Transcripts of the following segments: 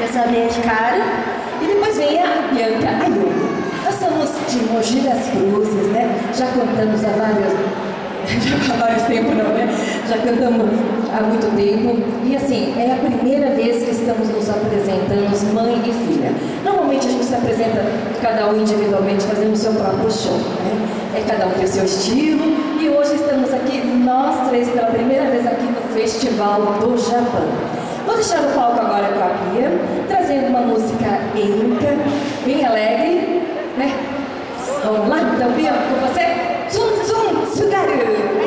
Takahashi, dessa vez cara, e depois vem a Bianca Ayoko. Nós somos de Mogi das Cruzes, né? Já cantamos há várias já há vários tempos não, né? Já cantamos há muito tempo. E assim, é a primeira vez que estamos nos apresentando, mãe e filha. Normalmente a gente se apresenta cada um individualmente, fazendo o seu próprio show. Né? É cada um tem o seu estilo. E hoje estamos aqui, nós três, pela primeira vez aqui no Festival do Japão. Deixar o palco agora com a Bia, trazendo uma música enca, bem alegre, né? Vamos lá? Então, Bia, com você? Zum, zum, sugaru!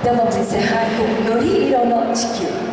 Então vamos encerrar com Nori no.